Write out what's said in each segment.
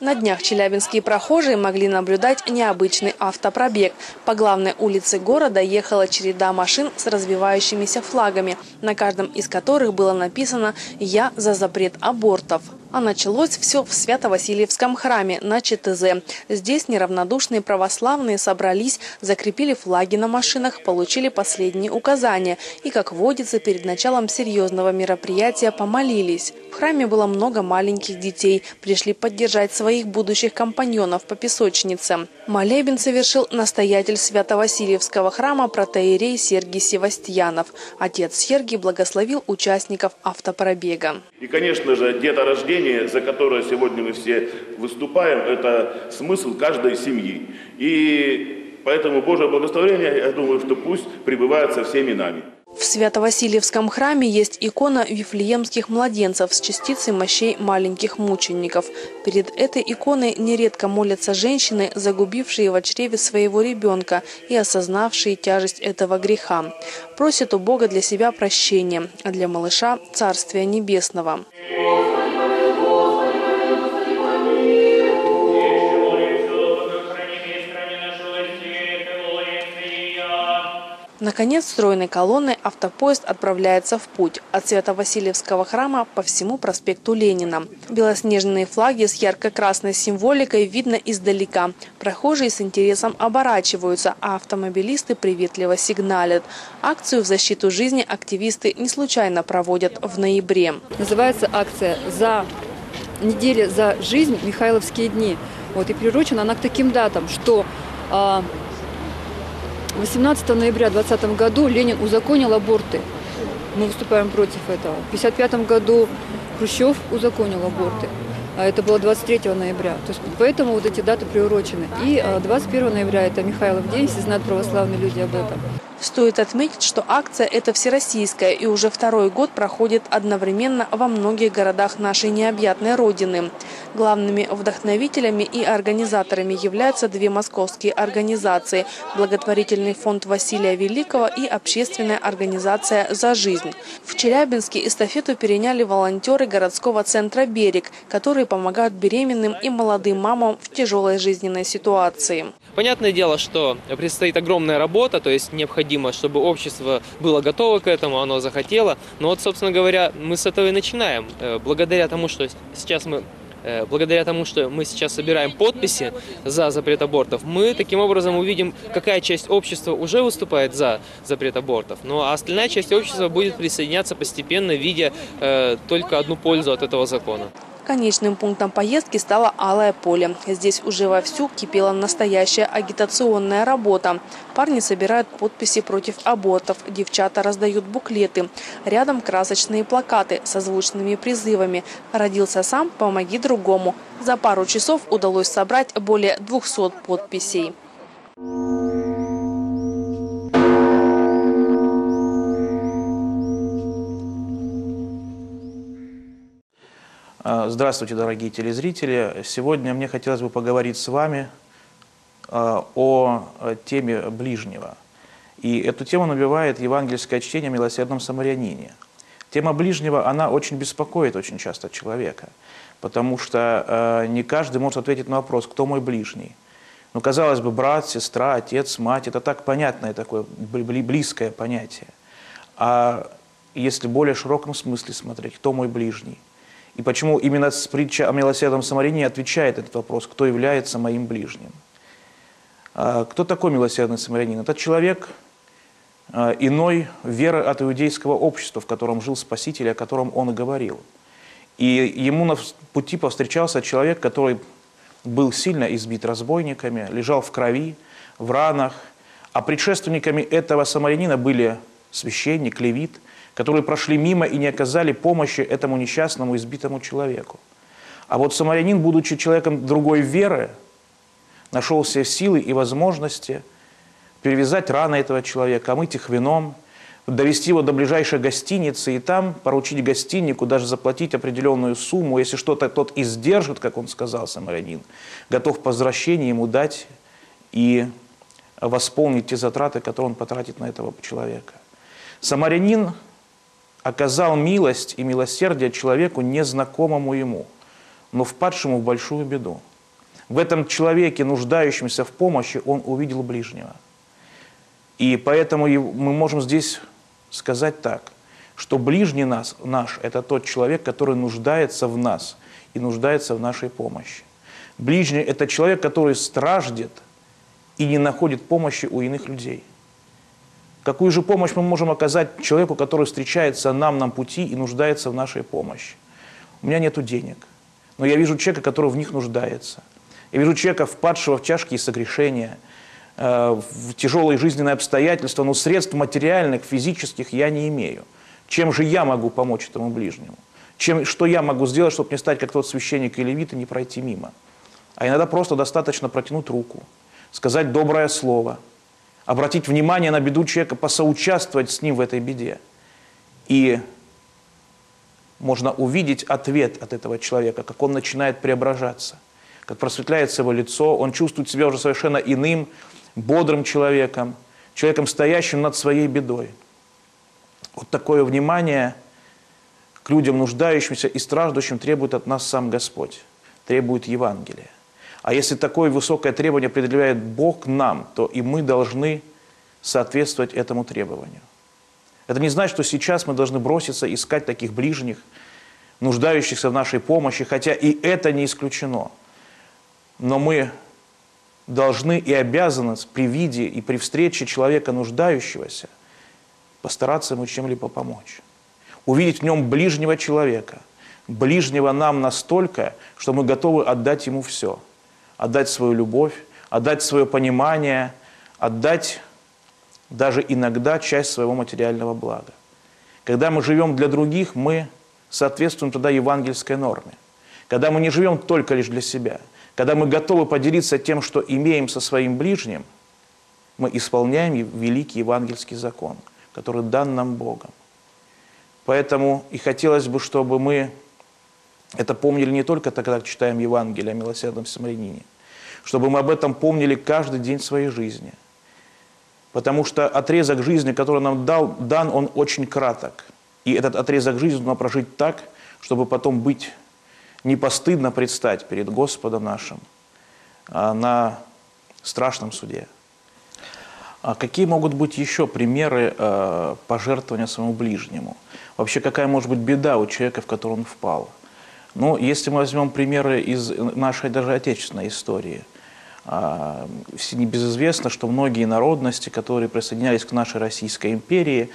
На днях челябинские прохожие могли наблюдать необычный автопробег. По главной улице города ехала череда машин с развивающимися флагами, на каждом из которых было написано «Я за запрет абортов». А началось все в Свято-Васильевском храме на ЧТЗ. Здесь неравнодушные православные собрались, закрепили флаги на машинах, получили последние указания и, как водится, перед началом серьезного мероприятия помолились. В храме было много маленьких детей, пришли поддержать своих будущих компаньонов по песочнице. Молебен совершил настоятель Свято-Васильевского храма протеерей Сергий Севастьянов. Отец Сергий благословил участников автопробега. И, конечно же, деторождение, за которое сегодня мы все выступаем, это смысл каждой семьи. И поэтому Божье благословение, я думаю, что пусть пребывает со всеми нами. В Свято-Васильевском храме есть икона вифлеемских младенцев с частицей мощей маленьких мучеников. Перед этой иконой нередко молятся женщины, загубившие в чреве своего ребенка и осознавшие тяжесть этого греха. Просят у Бога для себя прощения, а для малыша – Царствия Небесного. Наконец, стройной колонной автопоезд отправляется в путь от Свято-Васильевского храма по всему проспекту Ленина. Белоснежные флаги с ярко-красной символикой видно издалека. Прохожие с интересом оборачиваются, а автомобилисты приветливо сигналят. Акцию в защиту жизни активисты не случайно проводят в ноябре. Называется акция «За неделя за жизнь. Михайловские дни». Вот, и приурочена она к таким датам, что а, 18 ноября 2020 году Ленин узаконил аборты. Мы выступаем против этого. В 1955 году Хрущев узаконил аборты. А это было 23 ноября. То есть поэтому вот эти даты приурочены. И 21 а, ноября это Михайлов день, все знают православные люди об этом. Стоит отметить, что акция эта всероссийская и уже второй год проходит одновременно во многих городах нашей необъятной Родины. Главными вдохновителями и организаторами являются две московские организации – благотворительный фонд Василия Великого и общественная организация «За жизнь». В Челябинске эстафету переняли волонтеры городского центра «Берег», которые помогают беременным и молодым мамам в тяжелой жизненной ситуации. Понятное дело, что предстоит огромная работа, то есть необходимо, чтобы общество было готово к этому, оно захотело. Но вот, собственно говоря, мы с этого и начинаем. Э, благодаря тому, что сейчас мы э, благодаря тому, что мы сейчас собираем подписи за запрет абортов, мы таким образом увидим, какая часть общества уже выступает за запрет абортов, ну а остальная часть общества будет присоединяться постепенно, видя э, только одну пользу от этого закона. Конечным пунктом поездки стало Алое поле. Здесь уже вовсю кипела настоящая агитационная работа. Парни собирают подписи против абортов, девчата раздают буклеты. Рядом красочные плакаты со звучными призывами «Родился сам, помоги другому». За пару часов удалось собрать более 200 подписей. А, здравствуйте, дорогие телезрители. Сегодня мне хотелось бы поговорить с вами а, о теме ближнего. И эту тему набивает евангельское чтение о милосердном самарянине. Тема ближнего, она очень беспокоит очень часто человека, потому что а, не каждый может ответить на вопрос, кто мой ближний. Ну, казалось бы, брат, сестра, отец, мать, это так понятное такое близкое понятие. А если в более широком смысле смотреть, кто мой ближний – и почему именно притча о милосердном самарине отвечает этот вопрос, кто является моим ближним. А, кто такой милосердный самарянин? Это человек а, иной веры от иудейского общества, в котором жил Спаситель, о котором он и говорил. И ему на пути повстречался человек, который был сильно избит разбойниками, лежал в крови, в ранах, а предшественниками этого самарянина были священник, левит – которые прошли мимо и не оказали помощи этому несчастному избитому человеку. А вот самарянин, будучи человеком другой веры, нашел все силы и возможности перевязать раны этого человека, омыть их вином, довести его до ближайшей гостиницы и там поручить гостинику, даже заплатить определенную сумму, если что-то тот издержит, как он сказал, самарянин, готов по возвращении ему дать и восполнить те затраты, которые он потратит на этого человека. Самарянин оказал милость и милосердие человеку, незнакомому ему, но впадшему в большую беду. В этом человеке, нуждающемся в помощи, он увидел ближнего. И поэтому мы можем здесь сказать так, что ближний нас, наш – это тот человек, который нуждается в нас и нуждается в нашей помощи. Ближний – это человек, который страждет и не находит помощи у иных людей. Какую же помощь мы можем оказать человеку, который встречается нам на пути и нуждается в нашей помощи? У меня нет денег, но я вижу человека, который в них нуждается. Я вижу человека, впадшего в тяжкие согрешения, э, в тяжелые жизненные обстоятельства, но средств материальных, физических я не имею. Чем же я могу помочь этому ближнему? Чем, что я могу сделать, чтобы не стать как тот священник или левит и не пройти мимо? А иногда просто достаточно протянуть руку, сказать доброе слово, обратить внимание на беду человека, посоучаствовать с ним в этой беде. И можно увидеть ответ от этого человека, как он начинает преображаться, как просветляется его лицо, он чувствует себя уже совершенно иным, бодрым человеком, человеком, стоящим над своей бедой. Вот такое внимание к людям, нуждающимся и страждущим, требует от нас сам Господь, требует Евангелия. А если такое высокое требование определяет Бог нам, то и мы должны соответствовать этому требованию. Это не значит, что сейчас мы должны броситься искать таких ближних, нуждающихся в нашей помощи, хотя и это не исключено. Но мы должны и обязаны при виде и при встрече человека нуждающегося – постараться ему чем-либо помочь. Увидеть в нем ближнего человека, ближнего нам настолько, что мы готовы отдать ему все. Отдать свою любовь, отдать свое понимание, отдать даже иногда часть своего материального блага. Когда мы живем для других, мы соответствуем тогда евангельской норме. Когда мы не живем только лишь для себя, когда мы готовы поделиться тем, что имеем со своим ближним, мы исполняем великий евангельский закон – который дан нам Богом. Поэтому и хотелось бы, чтобы мы это помнили не только тогда, когда читаем Евангелие о милосердном самарянине, чтобы мы об этом помнили каждый день своей жизни. Потому что отрезок жизни, который нам дал, дан, он очень краток. И этот отрезок жизни нужно прожить так, чтобы потом быть не постыдно предстать перед Господом нашим а на страшном суде. А какие могут быть еще примеры э, пожертвования своему ближнему? Вообще, какая может быть беда у человека, в который он впал? Ну, если мы возьмем примеры из нашей даже отечественной истории, э, небезызвестно, что многие народности, которые присоединялись к нашей Российской империи,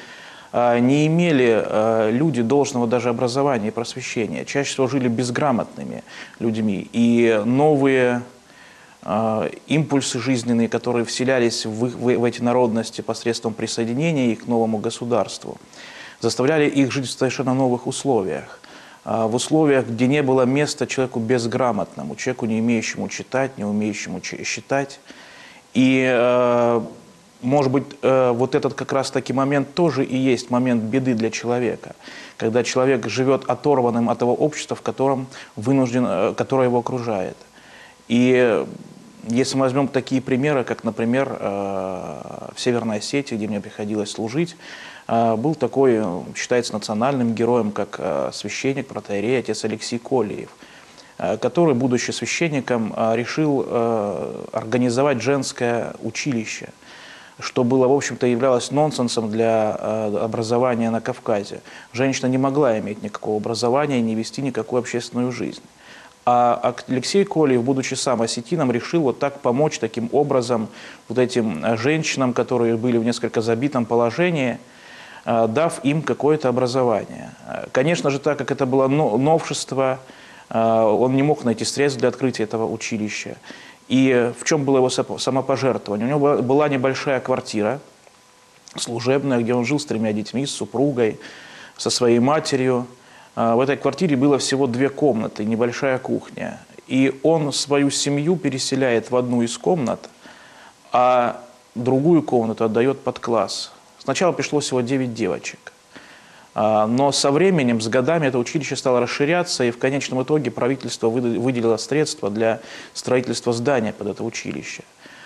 э, не имели э, люди должного даже образования и просвещения. Чаще всего жили безграмотными людьми. И новые а, импульсы жизненные, которые вселялись в, в, в эти народности посредством присоединения их к новому государству, заставляли их жить в совершенно новых условиях. А, в условиях, где не было места человеку безграмотному, человеку, не умеющему читать, не умеющему считать. И, а, может быть, вот этот как раз-таки момент тоже и есть момент беды для человека, когда человек живет оторванным от того общества, в котором вынужден, которое его окружает. И если мы возьмем такие примеры, как, например, э, в Северной Осетии, где мне приходилось служить, э, был такой, считается национальным героем, как э, священник, протеерей, отец Алексей Колиев, который, будучи священником, решил организовать женское училище, что было, в общем-то, являлось нонсенсом для образования на Кавказе. Женщина не могла иметь никакого образования и не вести никакую общественную жизнь. А Алексей Колев, будучи сам осетином, решил вот так помочь таким образом вот этим э, женщинам, которые были в несколько забитом положении, э, дав им какое-то образование. Э, конечно же, так как это было новшество, он не мог найти средств для открытия этого училища. И в чем было его самопожертвование? У него была небольшая квартира служебная, где он жил с тремя детьми, с супругой, со своей матерью. В этой квартире было всего две комнаты, небольшая кухня. И он свою семью переселяет в одну из комнат, а другую комнату отдает под класс. Сначала пришло всего 9 девочек. А, но со временем, с годами это училище стало расширяться, и в конечном итоге правительство выделило средства для строительства здания под это училище.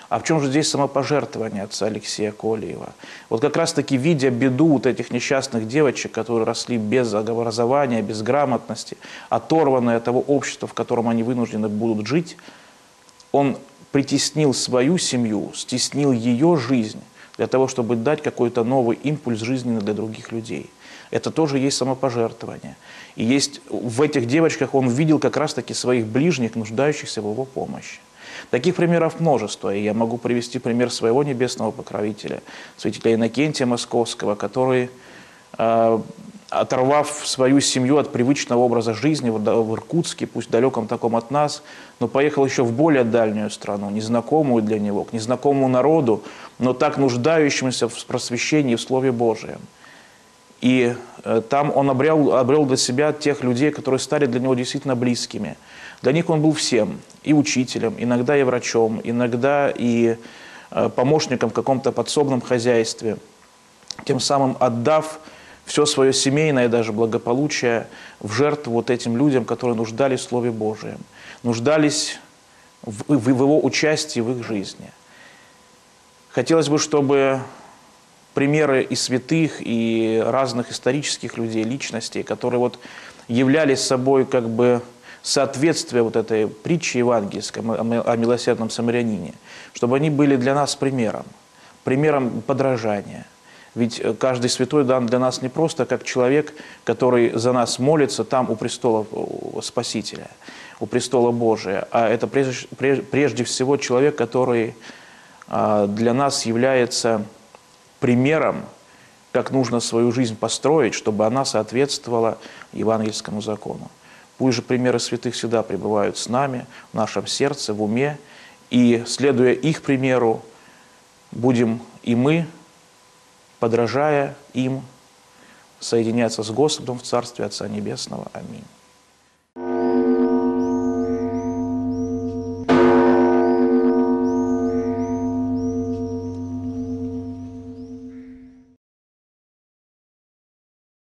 А в чем же здесь самопожертвование отца Алексея Колиева? Вот как раз-таки, видя беду вот этих несчастных девочек, которые росли без образования, без грамотности, оторванные от того общества, в котором они вынуждены будут жить, он притеснил свою семью, стеснил ее жизнь для того, чтобы дать какой-то новый импульс жизненный для других людей. Это тоже есть самопожертвование. И есть в этих девочках он видел как раз-таки своих ближних, нуждающихся в его помощи. Таких примеров множество, и я могу привести пример своего небесного покровителя, святителя Иннокентия Московского, который, э, оторвав свою семью от привычного образа жизни в, Иркутске, пусть далеком таком от нас, но поехал еще в более дальнюю страну, незнакомую для него, к незнакомому народу, но так нуждающемуся в просвещении, в Слове Божием. И э, там он обрел, обрел для себя тех людей, которые стали для него действительно близкими. Для них он был всем, и учителем, иногда и врачом, иногда и э, помощником в каком-то подсобном хозяйстве, тем самым отдав все свое семейное даже благополучие в жертву вот этим людям, которые нуждались в Слове Божием, нуждались в, в его участии в их жизни. Хотелось бы, чтобы примеры и святых, и разных исторических людей, личностей, которые вот являлись собой как бы соответствие вот этой притчи евангельской о милосердном самарянине, чтобы они были для нас примером, примером подражания. Ведь каждый святой дан для нас не просто как человек, который за нас молится там у престола Спасителя, у престола Божия, а это прежде, всего человек, который для нас является примером, как нужно свою жизнь построить, чтобы она соответствовала евангельскому закону. Пусть же примеры святых всегда пребывают с нами, в нашем сердце, в уме, и, следуя их примеру, будем и мы, подражая им, соединяться с Господом в Царстве Отца Небесного. Аминь.